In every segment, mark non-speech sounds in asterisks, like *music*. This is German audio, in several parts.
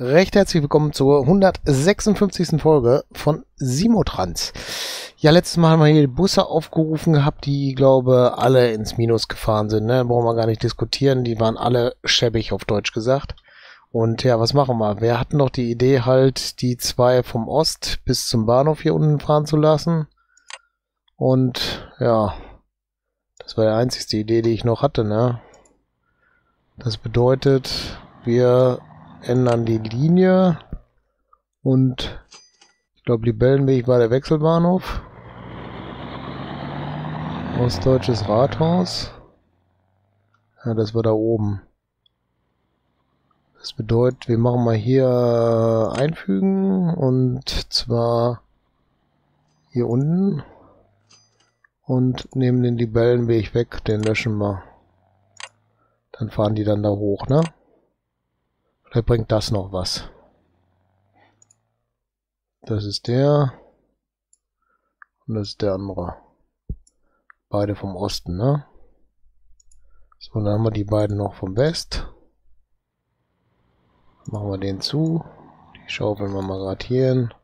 recht herzlich willkommen zur 156. Folge von Simotrans. Ja, letztes Mal haben wir hier Busse aufgerufen gehabt, die, glaube alle ins Minus gefahren sind. Ne? Brauchen wir gar nicht diskutieren. Die waren alle schäbig, auf Deutsch gesagt. Und ja, was machen wir? Wir hatten noch die Idee, halt die zwei vom Ost bis zum Bahnhof hier unten fahren zu lassen. Und ja, das war die einzigste Idee, die ich noch hatte, ne? Das bedeutet, wir ändern die Linie und ich glaube Libellenweg war der Wechselbahnhof. Ostdeutsches Rathaus. Ja, das war da oben. Das bedeutet, wir machen mal hier einfügen und zwar hier unten und nehmen den Libellenweg weg, den löschen wir. Dann fahren die dann da hoch, ne? Vielleicht bringt das noch was. Das ist der. Und das ist der andere. Beide vom Osten, ne? So, dann haben wir die beiden noch vom West. Machen wir den zu. Die schaufeln wir mal gerade hier hin.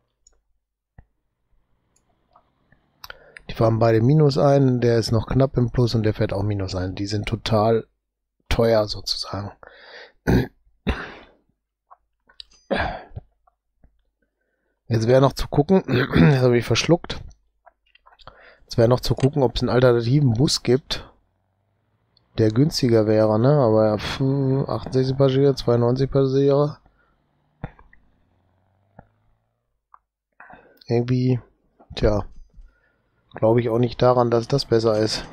Die fahren beide Minus ein. Der ist noch knapp im Plus und der fährt auch Minus ein. Die sind total teuer sozusagen. Jetzt wäre noch zu gucken, *clears throat* jetzt habe ich verschluckt. Jetzt wäre noch zu gucken, ob es einen alternativen Bus gibt, der günstiger wäre, ne? Aber 68 Passagiere, 92 Passagiere. Irgendwie, tja, glaube ich auch nicht daran, dass das besser ist.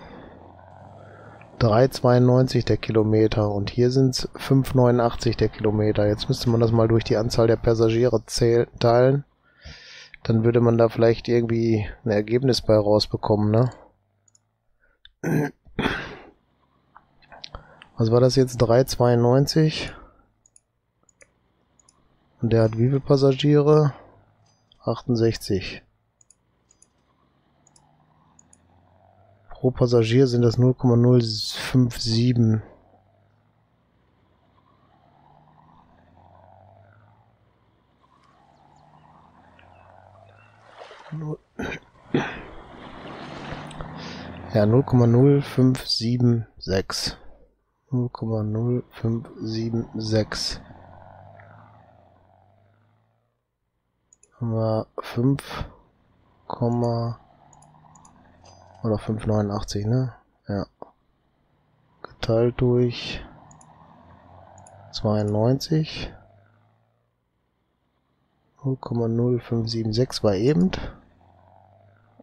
3,92 der Kilometer und hier sind es 5,89 der Kilometer. Jetzt müsste man das mal durch die Anzahl der Passagiere teilen. Dann würde man da vielleicht irgendwie ein Ergebnis bei rausbekommen, ne? Was war das jetzt? 3,92. Und der hat wie viele Passagiere? 68. Pro Passagier sind das 0,057. Ja, 0,0576. 0,0576. Haben wir 5, oder 5,89, ne? Ja. Geteilt durch 92. 0,0576 war eben.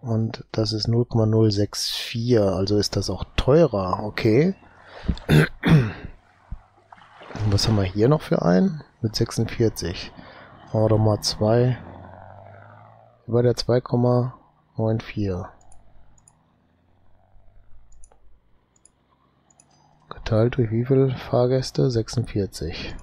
Und das ist 0,064, also ist das auch teurer, okay. Was haben wir hier noch für einen? Mit 46. Machen wir doch mal 2. Über der 2,94. Geteilt durch wie viele Fahrgäste? 46.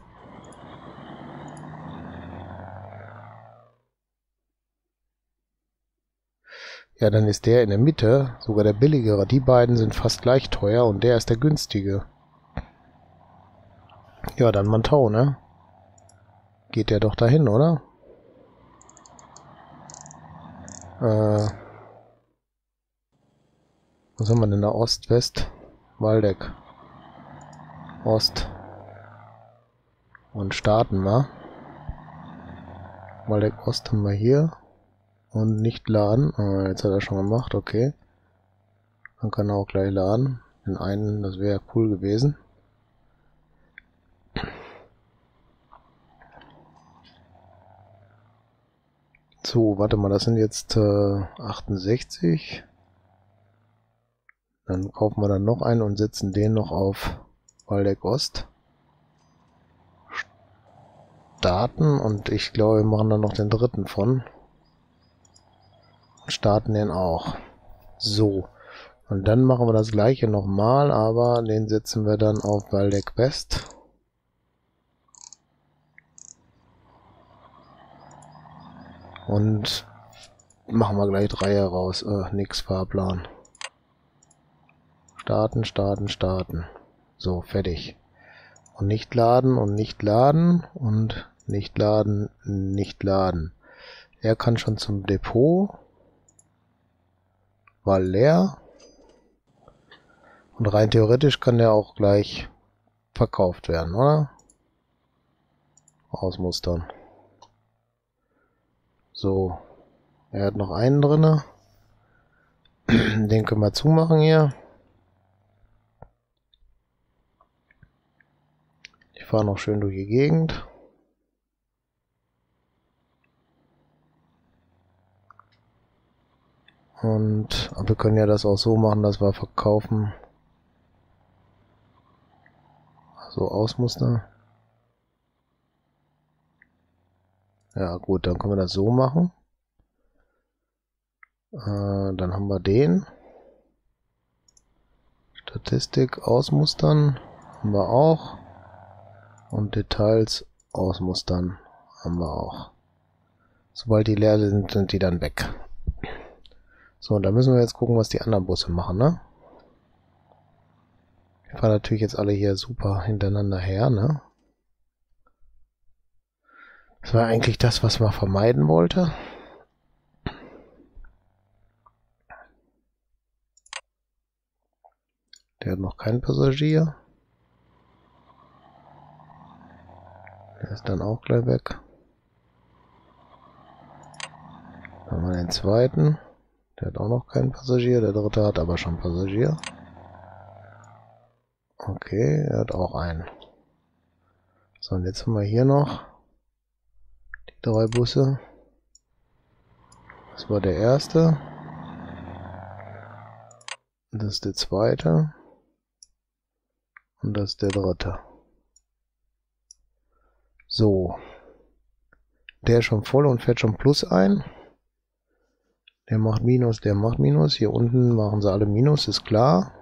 Ja, dann ist der in der Mitte sogar der billigere. Die beiden sind fast gleich teuer und der ist der günstige. Ja, dann Mantau, ne? Geht der doch dahin, oder? Äh, was haben wir denn da? Ost, West, Waldeck. Ost. Und starten wir. Waldeck Ost haben wir hier. Und nicht laden. Ah, jetzt hat er schon gemacht, okay. Dann kann er auch gleich laden. Den einen, das wäre cool gewesen. So, warte mal, das sind jetzt äh, 68. Dann kaufen wir dann noch einen und setzen den noch auf Waldeck Ost. Starten und ich glaube, wir machen dann noch den dritten von starten den auch. So. Und dann machen wir das gleiche nochmal, aber den setzen wir dann auf Waldeck West. Und machen wir gleich drei heraus. Äh, nix Fahrplan. Starten, starten, starten. So, fertig. Und nicht laden und nicht laden und nicht laden, nicht laden. Er kann schon zum Depot. War leer. Und rein theoretisch kann der auch gleich verkauft werden, oder? Ausmustern. So. Er hat noch einen drinne. *clears throat* Den können wir zumachen hier. Fahre noch schön durch die Gegend. Und wir können ja das auch so machen, dass wir verkaufen. So Ausmuster. Ja gut, dann können wir das so machen. Äh, dann haben wir den. Statistik ausmustern haben wir auch. Und Details ausmustern haben wir auch. Sobald die leer sind, sind die dann weg. So, und da müssen wir jetzt gucken, was die anderen Busse machen, ne? Die fahren natürlich jetzt alle hier super hintereinander her, ne? Das war eigentlich das, was man vermeiden wollte. Der hat noch keinen Passagier. Der ist dann auch gleich weg. Dann haben wir den zweiten. Der hat auch noch keinen Passagier. Der dritte hat aber schon Passagier. Okay, er hat auch einen. So, und jetzt haben wir hier noch die drei Busse. Das war der erste. Das ist der zweite. Und das ist der dritte. So. Der ist schon voll und fährt schon Plus ein. Der macht Minus, der macht Minus. Hier unten machen sie alle Minus, ist klar.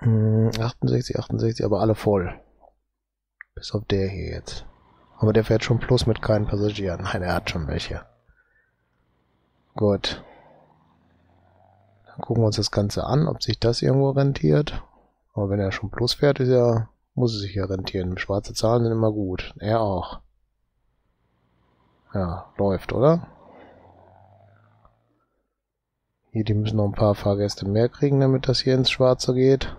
68, 68, aber alle voll. Bis auf der hier jetzt. Aber der fährt schon plus mit keinen Passagieren. Nein, er hat schon welche. Gut. Dann gucken wir uns das Ganze an, ob sich das irgendwo rentiert. Aber wenn er schon plus fährt, ist ja, muss es sich ja rentieren. Schwarze Zahlen sind immer gut. Er auch. Ja, läuft, oder? Hier, die müssen noch ein paar Fahrgäste mehr kriegen, damit das hier ins Schwarze geht.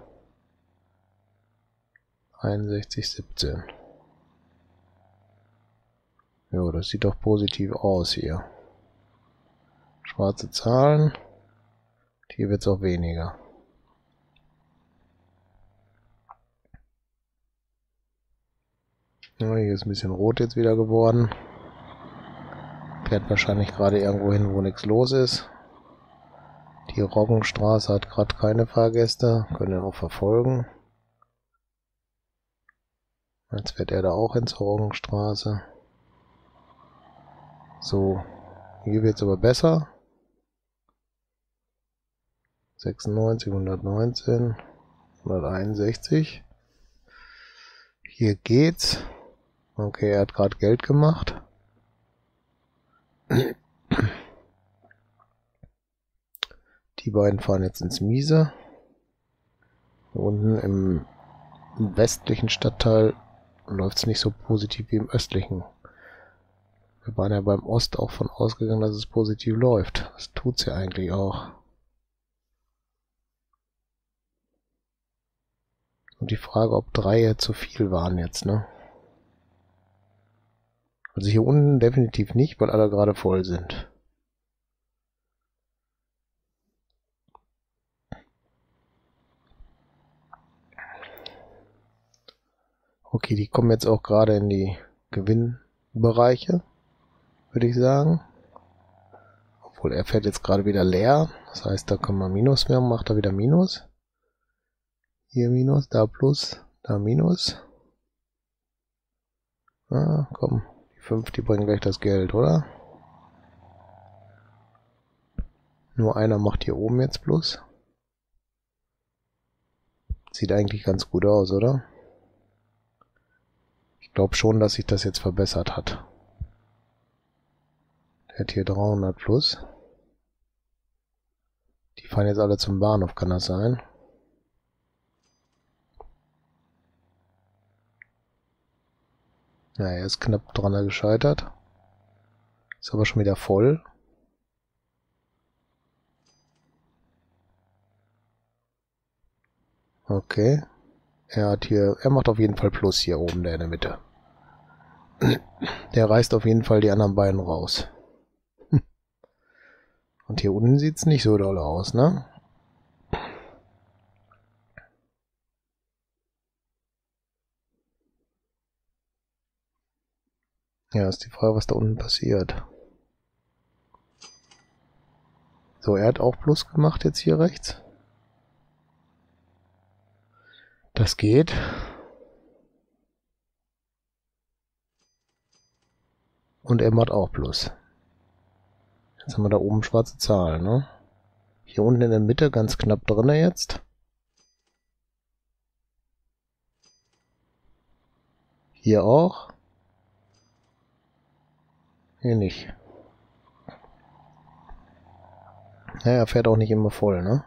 61, 17. Jo, das sieht doch positiv aus hier. Schwarze Zahlen. Hier wird es auch weniger. Ja, hier ist ein bisschen rot jetzt wieder geworden. Fährt wahrscheinlich gerade irgendwo hin, wo nichts los ist. Die Roggenstraße hat gerade keine Fahrgäste. Können wir noch verfolgen. Jetzt fährt er da auch ins Roggenstraße. So. Hier wird es aber besser. 96, 119, 161. Hier geht's. Okay, er hat gerade Geld gemacht. Die beiden fahren jetzt ins Miese. Unten im, westlichen Stadtteil läuft es nicht so positiv wie im östlichen. Wir waren ja beim Ost auch von ausgegangen, dass es positiv läuft. Das tut's ja eigentlich auch. Und die Frage, ob drei zu viel waren jetzt, ne? Also hier unten definitiv nicht, weil alle gerade voll sind. Okay, die kommen jetzt auch gerade in die Gewinnbereiche, würde ich sagen. Obwohl er fährt jetzt gerade wieder leer. Das heißt, da können wir Minus mehr, macht er wieder Minus. Hier Minus, da Plus, da Minus. Ah, komm, 5, die bringen gleich das Geld, oder? Nur einer macht hier oben jetzt plus. Sieht eigentlich ganz gut aus, oder? Ich glaube schon, dass sich das jetzt verbessert hat. Der hat hier 300 plus. Die fahren jetzt alle zum Bahnhof, kann das sein? Ja, er ist knapp dran gescheitert. Ist aber schon wieder voll. Okay. Er hat hier, er macht auf jeden Fall Plus hier oben, der in der Mitte. Der reißt auf jeden Fall die anderen beiden raus. *laughs* Und hier unten sieht's nicht so doll aus, ne? Ja, ist die Frage, was da unten passiert. So, er hat auch Plus gemacht jetzt hier rechts. Das geht. Und er macht auch Plus. Jetzt haben wir da oben schwarze Zahlen, ne? Hier unten in der Mitte ganz knapp drin jetzt. Hier auch. Hier nicht. Ja, er fährt auch nicht immer voll, ne?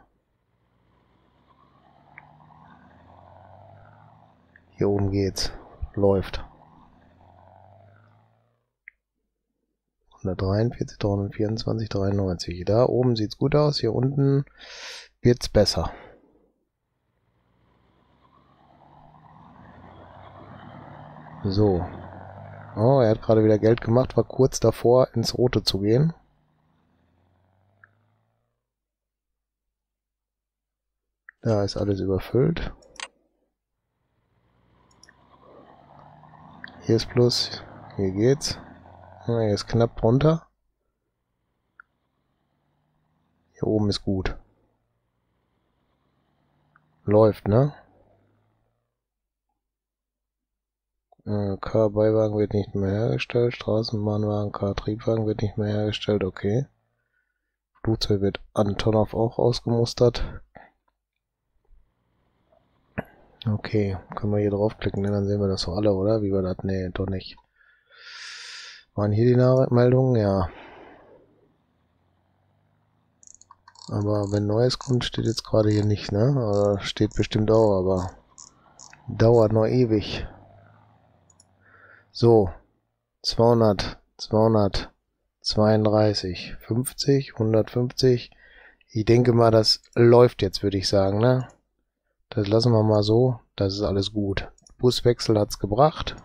Hier oben geht's. Läuft. 143, 324, 93. Da oben sieht's gut aus. Hier unten wird's besser. So. Oh, er hat gerade wieder Geld gemacht, war kurz davor, ins Rote zu gehen. Da ist alles überfüllt. Hier ist Plus, hier geht's. Hier ist knapp drunter. Hier oben ist gut. Läuft, ne? Äh, K-Beiwagen wird nicht mehr hergestellt. Straßenbahnwagen, K-Triebwagen wird nicht mehr hergestellt. Okay. Flugzeug wird Antonov auch ausgemustert. Okay, können wir hier draufklicken, ne? dann sehen wir das doch alle, oder? Wie war das? Nee, doch nicht. Waren hier die Meldungen? Ja. Aber wenn Neues kommt, steht jetzt gerade hier nicht, ne? Oder steht bestimmt auch, aber dauert noch ewig. So. 200, 200, 32, 50, 150. Ich denke mal, das läuft jetzt, würde ich sagen, ne? Das lassen wir mal so. Das ist alles gut. Buswechsel hat's gebracht.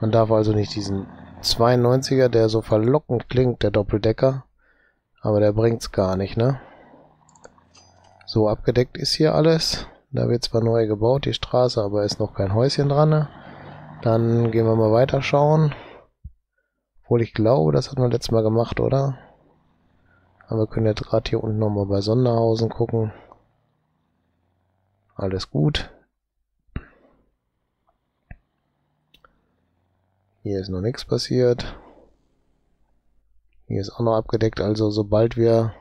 Man darf also nicht diesen 92er, der so verlockend klingt, der Doppeldecker. Aber der bringt's gar nicht, ne? So, abgedeckt ist hier alles. Da wird zwar neu gebaut, die Straße, aber ist noch kein Häuschen dran. Ne? Dann gehen wir mal weiter schauen. Obwohl ich glaube, das hatten wir letztes Mal gemacht, oder? Aber wir können jetzt gerade hier unten nochmal bei Sonderhausen gucken. Alles gut. Hier ist noch nichts passiert. Hier ist auch noch abgedeckt, also sobald wir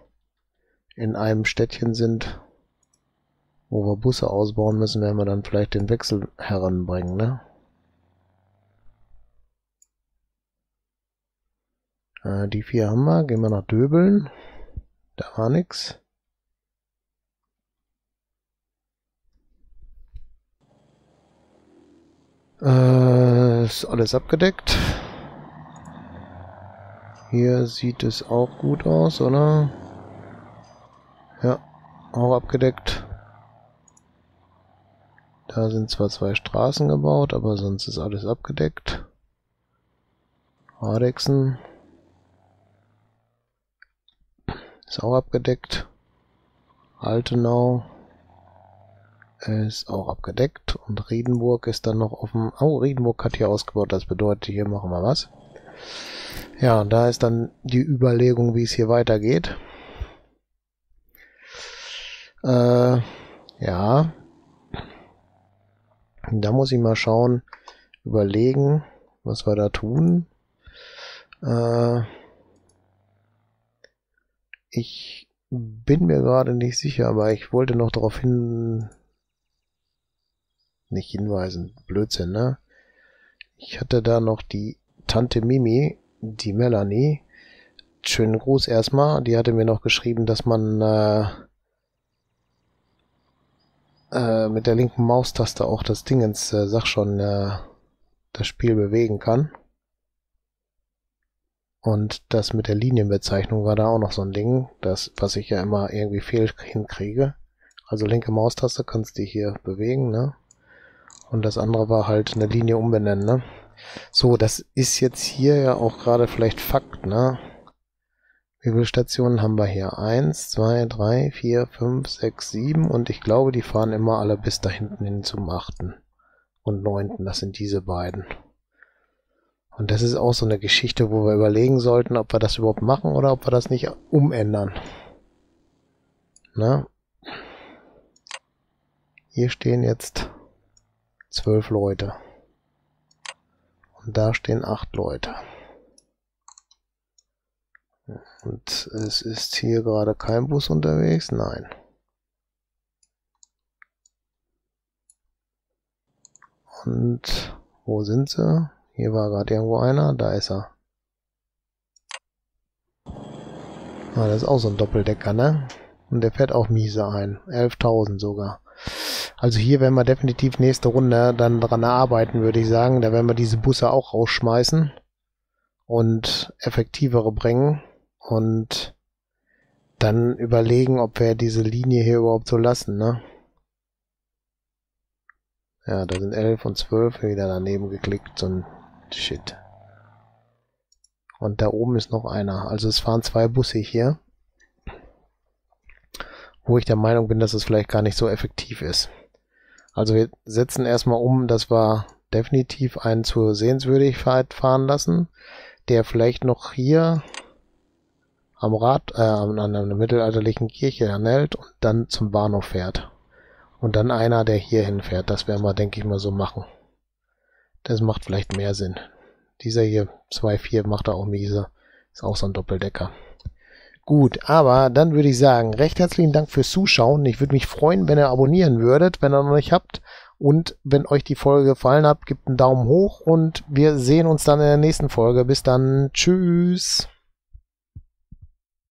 in einem Städtchen sind, wo wir Busse ausbauen müssen, werden wir dann vielleicht den Wechsel heranbringen, ne? Äh, die vier haben wir. Gehen wir nach Döbeln. Da war nix. Äh, ist alles abgedeckt. Hier sieht es auch gut aus, oder? Ja, auch abgedeckt. Da sind zwar zwei Straßen gebaut, aber sonst ist alles abgedeckt. Radexen. Ist auch abgedeckt. Altenau ist auch abgedeckt und Riedenburg ist dann noch offen. Oh, Riedenburg hat hier ausgebaut, das bedeutet, hier machen wir was. Ja, und da ist dann die Überlegung, wie es hier weitergeht. Äh, ja. Da muss ich mal schauen, überlegen, was wir da tun. Äh, ich bin mir gerade nicht sicher, aber ich wollte noch darauf hin, nicht hinweisen, Blödsinn, ne? Ich hatte da noch die Tante Mimi, die Melanie. Schönen Gruß erstmal. Die hatte mir noch geschrieben, dass man äh, äh, mit der linken Maustaste auch das Ding ins, äh, sag schon, äh, das Spiel bewegen kann. Und das mit der Linienbezeichnung war da auch noch so ein Ding, das, was ich ja immer irgendwie fehl hinkriege. Also linke Maustaste kannst du hier bewegen, ne? Und das andere war halt eine Linie umbenennen, ne? So, das ist jetzt hier ja auch gerade vielleicht Fakt, ne? Wie viele Stationen haben wir hier? Eins, zwei, drei, vier, fünf, sechs, sieben und ich glaube, die fahren immer alle bis da hinten hin zum achten und neunten. Das sind diese beiden. Und das ist auch so eine Geschichte, wo wir überlegen sollten, ob wir das überhaupt machen oder ob wir das nicht umändern. Na? Hier stehen jetzt zwölf Leute. Und da stehen acht Leute. Und es ist hier gerade kein Bus unterwegs? Nein. Und wo sind sie? Hier war gerade irgendwo einer. Da ist er. Ah, das ist auch so ein Doppeldecker, ne? Und der fährt auch miese ein. 11.000 sogar. Also hier werden wir definitiv nächste Runde dann dran arbeiten, würde ich sagen. Da werden wir diese Busse auch rausschmeißen und effektivere bringen und dann überlegen, ob wir diese Linie hier überhaupt so lassen, ne? Ja, da sind 11 und 12 wieder daneben geklickt, so ein Shit. Und da oben ist noch einer. Also es fahren zwei Busse hier. Wo ich der Meinung bin, dass es vielleicht gar nicht so effektiv ist. Also wir setzen erstmal um, dass wir definitiv einen zur Sehenswürdigkeit fahren lassen, der vielleicht noch hier am Rad, äh, an einer mittelalterlichen Kirche anhält und dann zum Bahnhof fährt. Und dann einer, der hier hinfährt. Das werden wir, denke ich mal, so machen. Das macht vielleicht mehr Sinn. Dieser hier, 2.4, macht er auch miese. Ist auch so ein Doppeldecker. Gut, aber dann würde ich sagen, recht herzlichen Dank fürs Zuschauen. Ich würde mich freuen, wenn ihr abonnieren würdet, wenn ihr noch nicht habt. Und wenn euch die Folge gefallen hat, gebt einen Daumen hoch und wir sehen uns dann in der nächsten Folge. Bis dann. Tschüss.